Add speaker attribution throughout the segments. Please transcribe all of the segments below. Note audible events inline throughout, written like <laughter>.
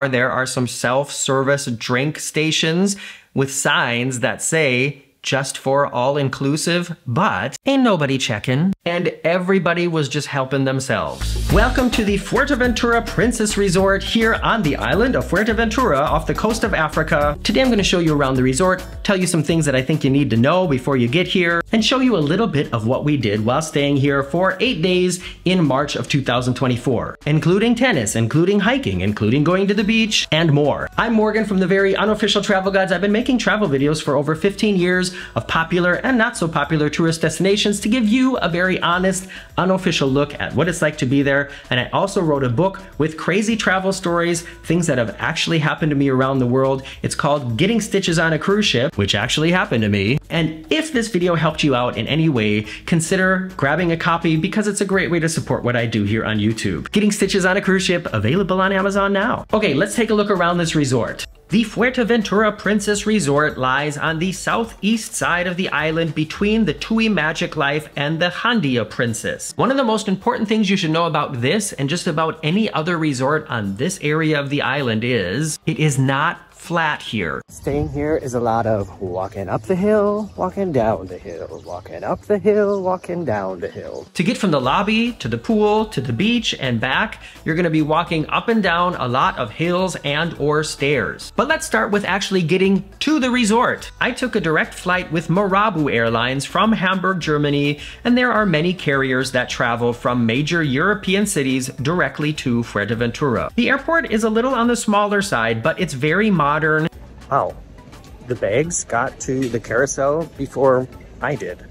Speaker 1: There are some self-service drink stations with signs that say just for all inclusive, but ain't nobody checking. And everybody was just helping themselves. Welcome to the Fuerteventura Princess Resort here on the island of Fuerteventura off the coast of Africa. Today I'm going to show you around the resort, tell you some things that I think you need to know before you get here, and show you a little bit of what we did while staying here for eight days in March of 2024, including tennis, including hiking, including going to the beach, and more. I'm Morgan from the very unofficial travel guides. I've been making travel videos for over 15 years of popular and not so popular tourist destinations to give you a very honest, unofficial look at what it's like to be there. And I also wrote a book with crazy travel stories, things that have actually happened to me around the world. It's called Getting Stitches on a Cruise Ship, which actually happened to me. And if this video helped you out in any way, consider grabbing a copy because it's a great way to support what I do here on YouTube. Getting Stitches on a Cruise Ship, available on Amazon now. Okay, let's take a look around this resort. The Fuerteventura Princess Resort lies on the southeast side of the island between the Tui Magic Life and the Jandia Princess. One of the most important things you should know about this and just about any other resort on this area of the island is it is not flat here.
Speaker 2: Staying here is a lot of walking up the hill, walking down the hill, walking up the hill, walking down the hill.
Speaker 1: To get from the lobby to the pool to the beach and back, you're gonna be walking up and down a lot of hills and or stairs. But let's start with actually getting to the resort. I took a direct flight with Marabu Airlines from Hamburg, Germany, and there are many carriers that travel from major European cities directly to Fuerteventura. The airport is a little on the smaller side, but it's very modern modern.
Speaker 2: Wow, the bags got to the carousel before I did.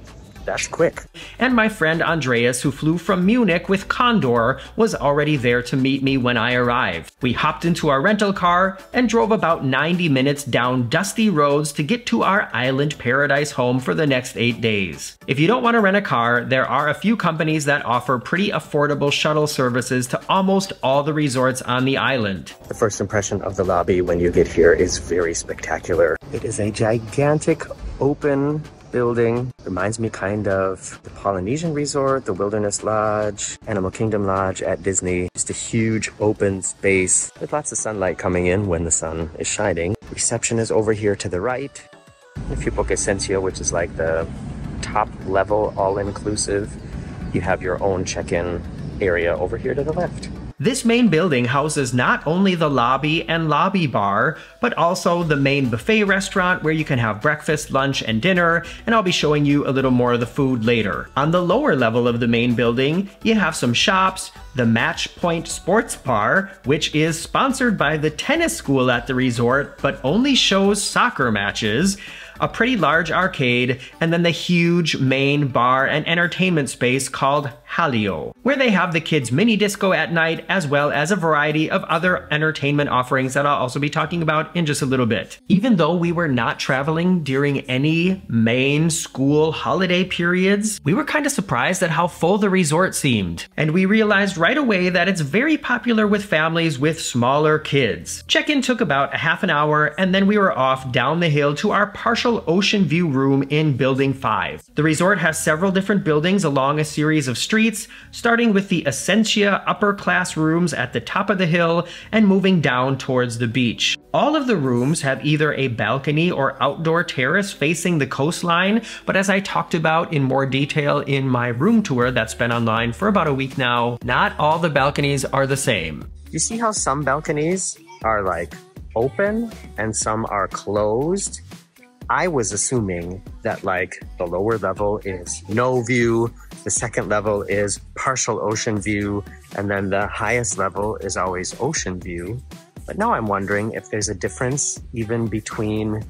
Speaker 2: That's quick.
Speaker 1: And my friend Andreas, who flew from Munich with Condor, was already there to meet me when I arrived. We hopped into our rental car and drove about 90 minutes down dusty roads to get to our island paradise home for the next eight days. If you don't want to rent a car, there are a few companies that offer pretty affordable shuttle services to almost all the resorts on the island.
Speaker 2: The first impression of the lobby when you get here is very spectacular. It is a gigantic open building. Reminds me kind of the Polynesian Resort, the Wilderness Lodge, Animal Kingdom Lodge at Disney. Just a huge open space with lots of sunlight coming in when the sun is shining. Reception is over here to the right. If you book Essentia, which is like the top level all-inclusive, you have your own check-in area over here to the left.
Speaker 1: This main building houses not only the lobby and lobby bar, but also the main buffet restaurant where you can have breakfast, lunch, and dinner, and I'll be showing you a little more of the food later. On the lower level of the main building, you have some shops, the Match Point Sports Bar, which is sponsored by the tennis school at the resort, but only shows soccer matches, a pretty large arcade, and then the huge main bar and entertainment space called Halio, where they have the kids' mini disco at night, as well as a variety of other entertainment offerings that I'll also be talking about in just a little bit. Even though we were not traveling during any main school holiday periods, we were kind of surprised at how full the resort seemed. And we realized right away that it's very popular with families with smaller kids. Check-in took about a half an hour, and then we were off down the hill to our partial ocean view room in Building 5. The resort has several different buildings along a series of streets streets, starting with the Essentia upper class rooms at the top of the hill and moving down towards the beach. All of the rooms have either a balcony or outdoor terrace facing the coastline, but as I talked about in more detail in my room tour that's been online for about a week now, not all the balconies are the same.
Speaker 2: You see how some balconies are like open and some are closed? I was assuming that like the lower level is no view, the second level is partial ocean view, and then the highest level is always ocean view. But now I'm wondering if there's a difference even between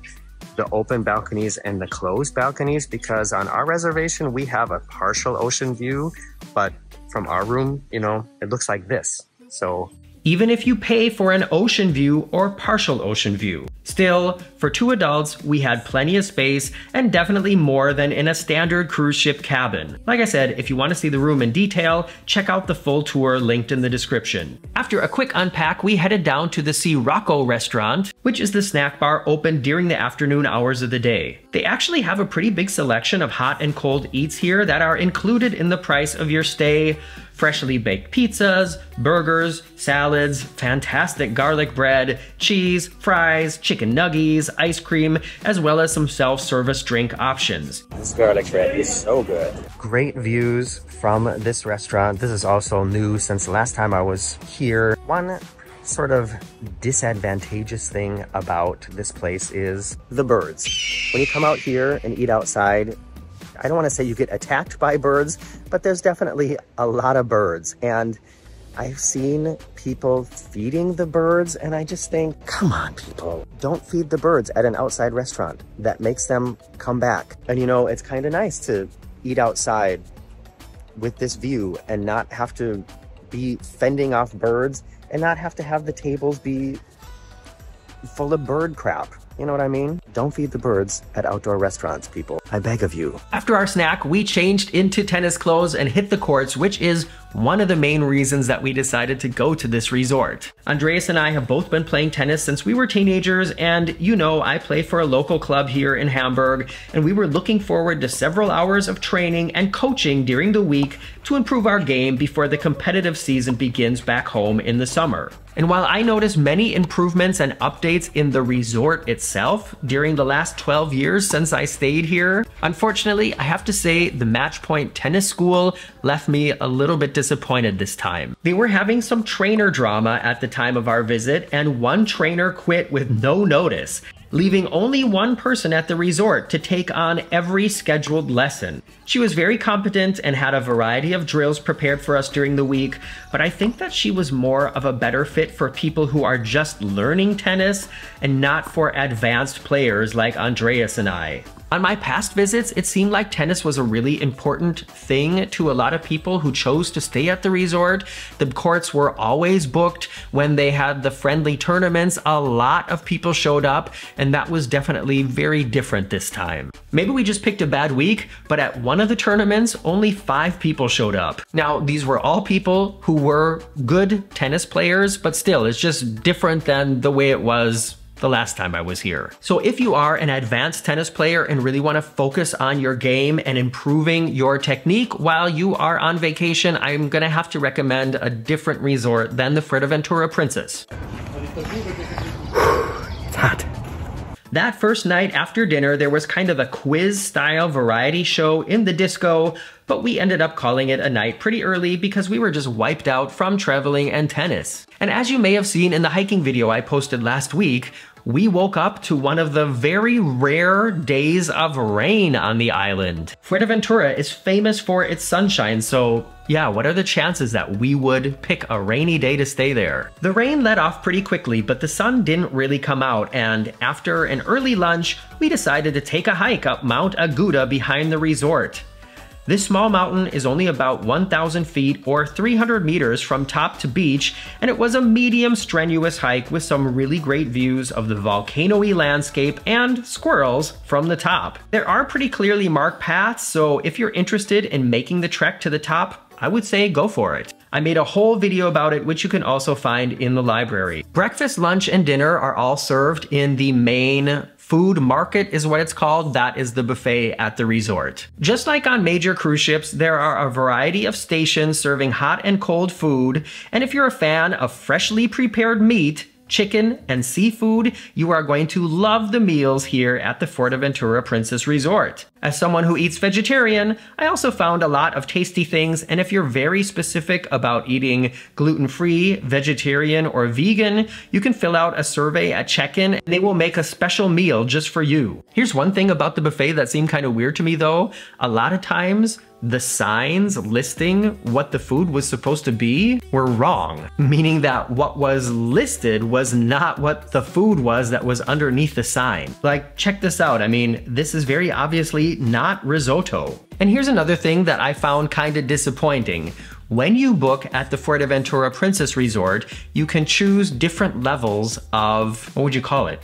Speaker 2: the open balconies and the closed balconies because on our reservation we have a partial ocean view, but from our room, you know, it looks like this. So
Speaker 1: even if you pay for an ocean view or partial ocean view. Still, for two adults, we had plenty of space and definitely more than in a standard cruise ship cabin. Like I said, if you want to see the room in detail, check out the full tour linked in the description. After a quick unpack, we headed down to the Sirocco restaurant, which is the snack bar open during the afternoon hours of the day. They actually have a pretty big selection of hot and cold eats here that are included in the price of your stay freshly baked pizzas, burgers, salads, fantastic garlic bread, cheese, fries, chicken nuggies, ice cream, as well as some self-service drink options.
Speaker 2: This garlic bread is so good. Great views from this restaurant. This is also new since the last time I was here. One sort of disadvantageous thing about this place is the birds. When you come out here and eat outside, I don't want to say you get attacked by birds, but there's definitely a lot of birds. And I've seen people feeding the birds, and I just think, come on, people, don't feed the birds at an outside restaurant. That makes them come back. And you know, it's kind of nice to eat outside with this view and not have to be fending off birds and not have to have the tables be full of bird crap. You know what I mean? Don't feed the birds at outdoor restaurants, people. I beg of you.
Speaker 1: After our snack, we changed into tennis clothes and hit the courts, which is one of the main reasons that we decided to go to this resort. Andreas and I have both been playing tennis since we were teenagers, and you know, I play for a local club here in Hamburg, and we were looking forward to several hours of training and coaching during the week to improve our game before the competitive season begins back home in the summer. And while I noticed many improvements and updates in the resort itself during the last 12 years since I stayed here, unfortunately, I have to say the Matchpoint Tennis School left me a little bit disappointed this time. They were having some trainer drama at the time of our visit, and one trainer quit with no notice leaving only one person at the resort to take on every scheduled lesson. She was very competent and had a variety of drills prepared for us during the week, but I think that she was more of a better fit for people who are just learning tennis and not for advanced players like Andreas and I. On my past visits, it seemed like tennis was a really important thing to a lot of people who chose to stay at the resort. The courts were always booked. When they had the friendly tournaments, a lot of people showed up, and that was definitely very different this time. Maybe we just picked a bad week, but at one of the tournaments, only five people showed up. Now, these were all people who were good tennis players, but still, it's just different than the way it was the last time I was here. So if you are an advanced tennis player and really want to focus on your game and improving your technique while you are on vacation, I'm gonna have to recommend a different resort than the Fuerteventura Princess. <sighs> it's hot. That first night after dinner, there was kind of a quiz style variety show in the disco, but we ended up calling it a night pretty early because we were just wiped out from traveling and tennis. And as you may have seen in the hiking video I posted last week, we woke up to one of the very rare days of rain on the island. Fuerteventura is famous for its sunshine, so yeah, what are the chances that we would pick a rainy day to stay there? The rain let off pretty quickly, but the sun didn't really come out, and after an early lunch, we decided to take a hike up Mount Aguda behind the resort. This small mountain is only about 1,000 feet or 300 meters from top to beach, and it was a medium strenuous hike with some really great views of the volcano-y landscape and squirrels from the top. There are pretty clearly marked paths, so if you're interested in making the trek to the top, I would say go for it. I made a whole video about it, which you can also find in the library. Breakfast, lunch, and dinner are all served in the main food market is what it's called. That is the buffet at the resort. Just like on major cruise ships, there are a variety of stations serving hot and cold food. And if you're a fan of freshly prepared meat, chicken, and seafood, you are going to love the meals here at the Fuerteventura Princess Resort. As someone who eats vegetarian, I also found a lot of tasty things, and if you're very specific about eating gluten-free, vegetarian, or vegan, you can fill out a survey at check-in, and they will make a special meal just for you. Here's one thing about the buffet that seemed kind of weird to me though. A lot of times, the signs listing what the food was supposed to be were wrong, meaning that what was listed was not what the food was that was underneath the sign. Like, check this out. I mean, this is very obviously not risotto. And here's another thing that I found kind of disappointing. When you book at the Fuerteventura Princess Resort, you can choose different levels of, what would you call it?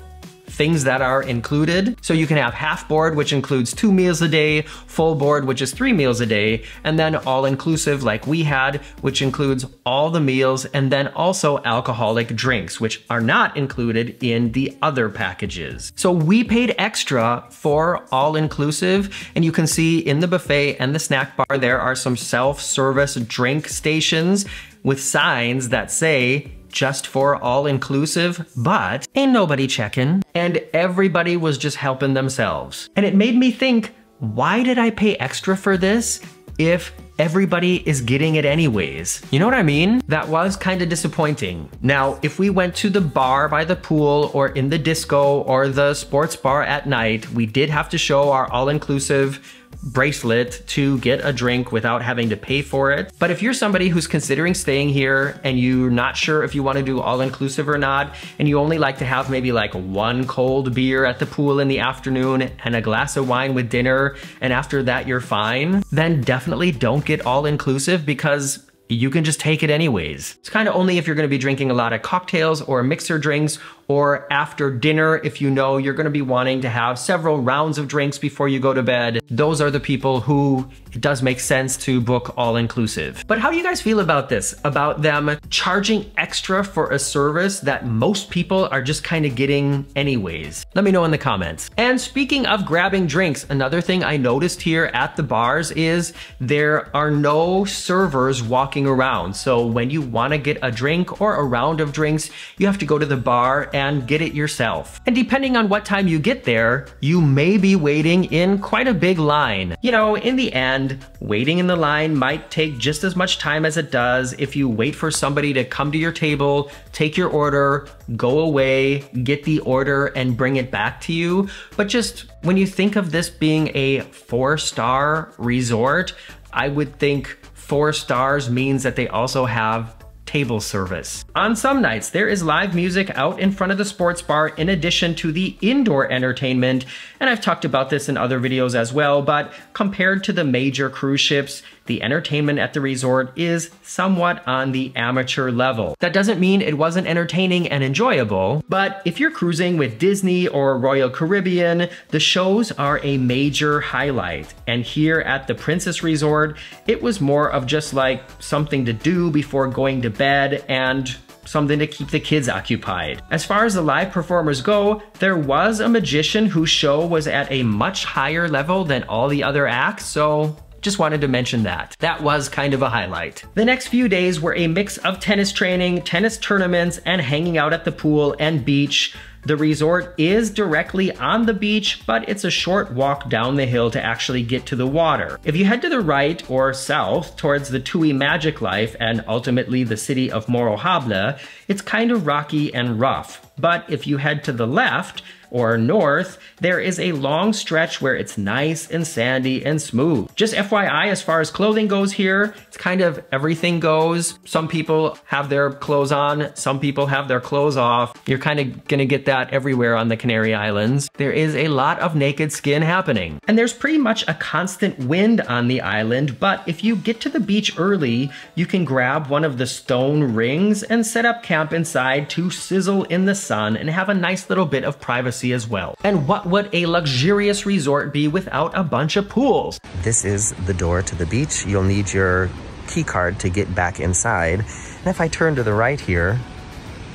Speaker 1: Things that are included. So you can have half board, which includes two meals a day, full board, which is three meals a day, and then all inclusive like we had, which includes all the meals and then also alcoholic drinks, which are not included in the other packages. So we paid extra for all inclusive, and you can see in the buffet and the snack bar, there are some self-service drink stations with signs that say just for all inclusive, but ain't nobody checking. And everybody was just helping themselves. And it made me think, why did I pay extra for this if everybody is getting it anyways. You know what I mean? That was kind of disappointing. Now, if we went to the bar by the pool or in the disco or the sports bar at night, we did have to show our all-inclusive bracelet to get a drink without having to pay for it. But if you're somebody who's considering staying here and you're not sure if you want to do all inclusive or not, and you only like to have maybe like one cold beer at the pool in the afternoon and a glass of wine with dinner, and after that you're fine, then definitely don't get all inclusive because you can just take it anyways. It's kind of only if you're gonna be drinking a lot of cocktails or mixer drinks or after dinner if you know you're gonna be wanting to have several rounds of drinks before you go to bed. Those are the people who it does make sense to book all inclusive. But how do you guys feel about this? About them charging extra for a service that most people are just kind of getting anyways? Let me know in the comments. And speaking of grabbing drinks, another thing I noticed here at the bars is there are no servers walking around. So when you wanna get a drink or a round of drinks, you have to go to the bar and get it yourself. And depending on what time you get there, you may be waiting in quite a big line. You know, in the end, waiting in the line might take just as much time as it does if you wait for somebody to come to your table, take your order, go away, get the order, and bring it back to you. But just when you think of this being a four star resort, I would think four stars means that they also have table service. On some nights, there is live music out in front of the sports bar in addition to the indoor entertainment, and I've talked about this in other videos as well, but compared to the major cruise ships, the entertainment at the resort is somewhat on the amateur level. That doesn't mean it wasn't entertaining and enjoyable, but if you're cruising with Disney or Royal Caribbean, the shows are a major highlight. And here at the Princess Resort, it was more of just like something to do before going to bed and something to keep the kids occupied. As far as the live performers go, there was a magician whose show was at a much higher level than all the other acts, so just wanted to mention that. That was kind of a highlight. The next few days were a mix of tennis training, tennis tournaments, and hanging out at the pool and beach. The resort is directly on the beach, but it's a short walk down the hill to actually get to the water. If you head to the right or south towards the Tui Magic Life and ultimately the city of Morro Jable, it's kind of rocky and rough. But if you head to the left, or north, there is a long stretch where it's nice and sandy and smooth. Just FYI, as far as clothing goes here, it's kind of everything goes. Some people have their clothes on, some people have their clothes off. You're kind of gonna get that everywhere on the Canary Islands. There is a lot of naked skin happening. And there's pretty much a constant wind on the island, but if you get to the beach early, you can grab one of the stone rings and set up camp inside to sizzle in the sun and have a nice little bit of privacy as well. And what would a luxurious resort be without a bunch of pools?
Speaker 2: This is the door to the beach. You'll need your key card to get back inside. And if I turn to the right here,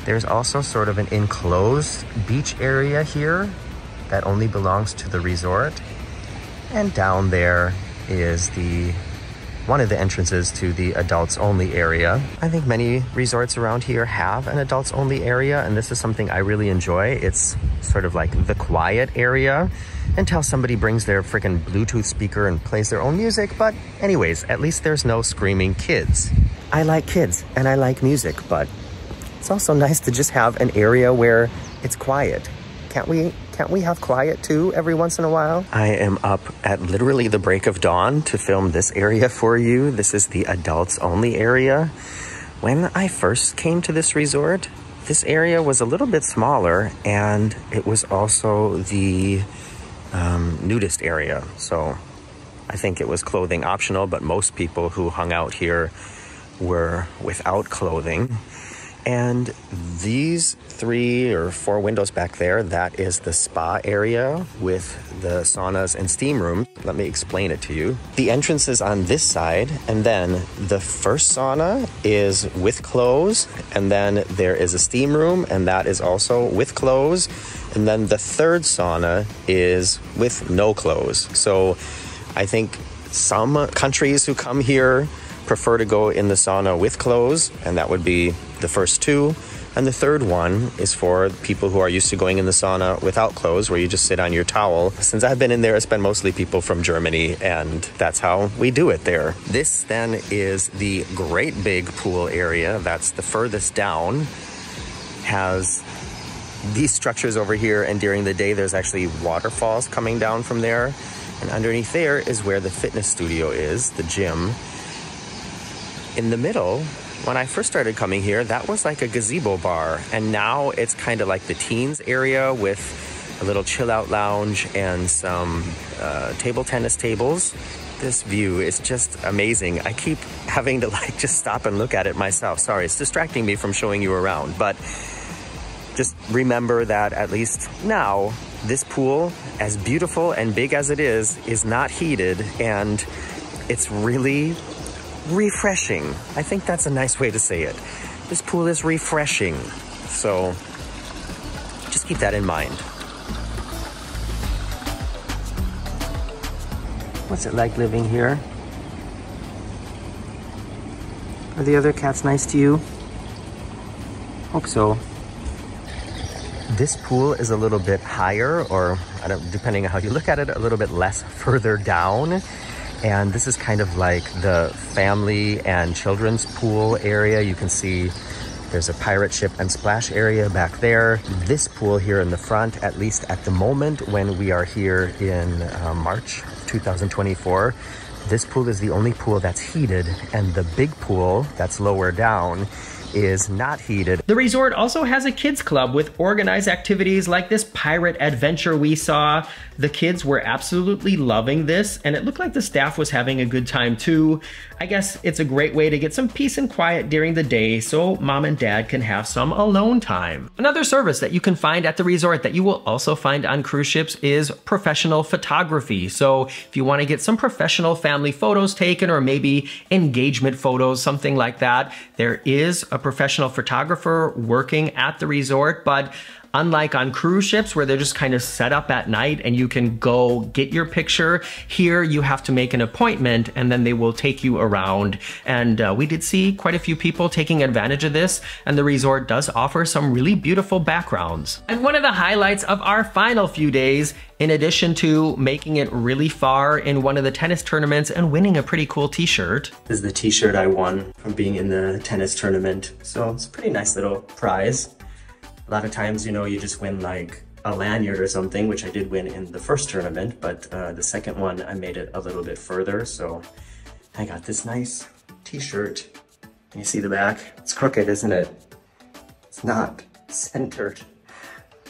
Speaker 2: there's also sort of an enclosed beach area here that only belongs to the resort. And down there is the one of the entrances to the adults only area. I think many resorts around here have an adults only area, and this is something I really enjoy. It's sort of like the quiet area until somebody brings their freaking Bluetooth speaker and plays their own music. But anyways, at least there's no screaming kids. I like kids and I like music, but it's also nice to just have an area where it's quiet. Can't we can't we have quiet too every once in a while? I am up at literally the break of dawn to film this area for you. This is the adults only area. When I first came to this resort, this area was a little bit smaller and it was also the um, nudist area. So I think it was clothing optional, but most people who hung out here were without clothing. And these three or four windows back there, that is the spa area with the saunas and steam room. Let me explain it to you. The entrance is on this side, and then the first sauna is with clothes, and then there is a steam room, and that is also with clothes. And then the third sauna is with no clothes. So I think some countries who come here prefer to go in the sauna with clothes, and that would be the first two. And the third one is for people who are used to going in the sauna without clothes, where you just sit on your towel. Since I've been in there, it's been mostly people from Germany, and that's how we do it there. This then is the great big pool area. That's the furthest down. Has these structures over here, and during the day, there's actually waterfalls coming down from there. And underneath there is where the fitness studio is, the gym. In the middle, when I first started coming here, that was like a gazebo bar. And now it's kind of like the teens area with a little chill out lounge and some uh, table tennis tables. This view is just amazing. I keep <laughs> having to like just stop and look at it myself. Sorry, it's distracting me from showing you around, but just remember that at least now, this pool, as beautiful and big as it is, is not heated and it's really refreshing. I think that's a nice way to say it. This pool is refreshing. So just keep that in mind. What's it like living here? Are the other cats nice to you? Hope so. This pool is a little bit higher, or depending on how you look at it, a little bit less <laughs> further down. And this is kind of like the family and children's pool area. You can see there's a pirate ship and splash area back there. This pool here in the front, at least at the moment when we are here in uh, March 2024, this pool is the only pool that's heated and the big pool that's lower down is not heated.
Speaker 1: The resort also has a kids club with organized activities like this pirate adventure we saw. The kids were absolutely loving this and it looked like the staff was having a good time too. I guess it's a great way to get some peace and quiet during the day so mom and dad can have some alone time. Another service that you can find at the resort that you will also find on cruise ships is professional photography. So if you want to get some professional family photos taken or maybe engagement photos, something like that, there is a professional photographer working at the resort, but Unlike on cruise ships where they're just kind of set up at night and you can go get your picture, here you have to make an appointment and then they will take you around. And uh, we did see quite a few people taking advantage of this and the resort does offer some really beautiful backgrounds. And one of the highlights of our final few days in addition to making it really far in one of the tennis tournaments and winning a pretty cool t-shirt. This is the t-shirt I won from being in the tennis tournament. So it's a pretty nice little prize. A lot of times, you know, you just win like a lanyard or something, which I did win in the first tournament, but uh, the second one, I made it a little bit further. So I got this nice t-shirt. Can you see the back? It's crooked, isn't it? It's not centered.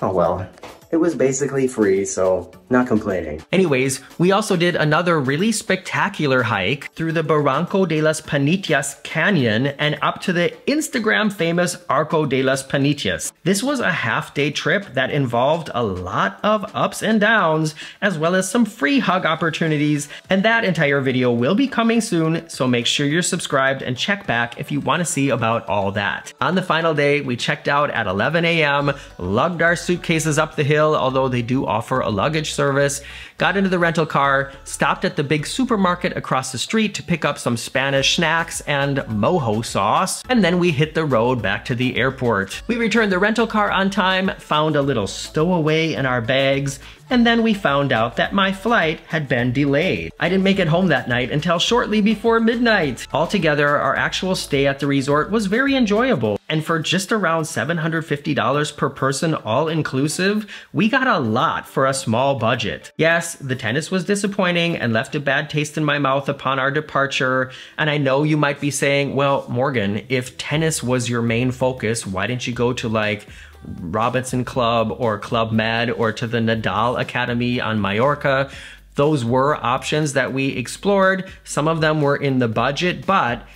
Speaker 1: Oh well, it was basically free, so not complaining. Anyways, we also did another really spectacular hike through the Barranco de las Peñitas Canyon and up to the Instagram famous Arco de las Peñitas. This was a half day trip that involved a lot of ups and downs, as well as some free hug opportunities, and that entire video will be coming soon, so make sure you're subscribed and check back if you want to see about all that. On the final day, we checked out at 11 a.m., lugged our suitcases up the hill, although they do offer a luggage service. Got into the rental car, stopped at the big supermarket across the street to pick up some Spanish snacks and mojo sauce, and then we hit the road back to the airport. We returned the rental car on time, found a little stowaway in our bags, and then we found out that my flight had been delayed. I didn't make it home that night until shortly before midnight. Altogether, our actual stay at the resort was very enjoyable, and for just around $750 per person all inclusive, we got a lot for a small budget. Yes, the tennis was disappointing and left a bad taste in my mouth upon our departure, and I know you might be saying, well, Morgan, if tennis was your main focus, why didn't you go to like Robinson Club or Club Med or to the Nadal Academy on Mallorca. Those were options that we explored. Some of them were in the budget, but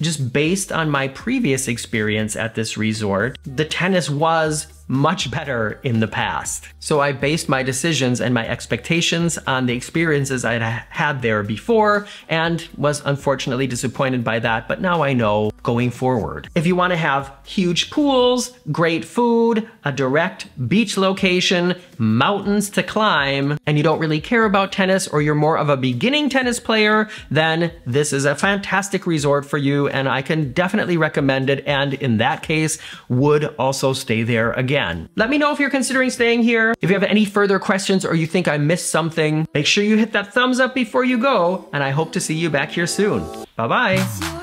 Speaker 1: just based on my previous experience at this resort, the tennis was much better in the past. So I based my decisions and my expectations on the experiences I'd had there before and was unfortunately disappointed by that, but now I know going forward. If you want to have huge pools, great food, a direct beach location, mountains to climb, and you don't really care about tennis or you're more of a beginning tennis player, then this is a fantastic resort for you and I can definitely recommend it and in that case would also stay there again again. Let me know if you're considering staying here. If you have any further questions or you think I missed something, make sure you hit that thumbs up before you go, and I hope to see you back here soon. Bye-bye.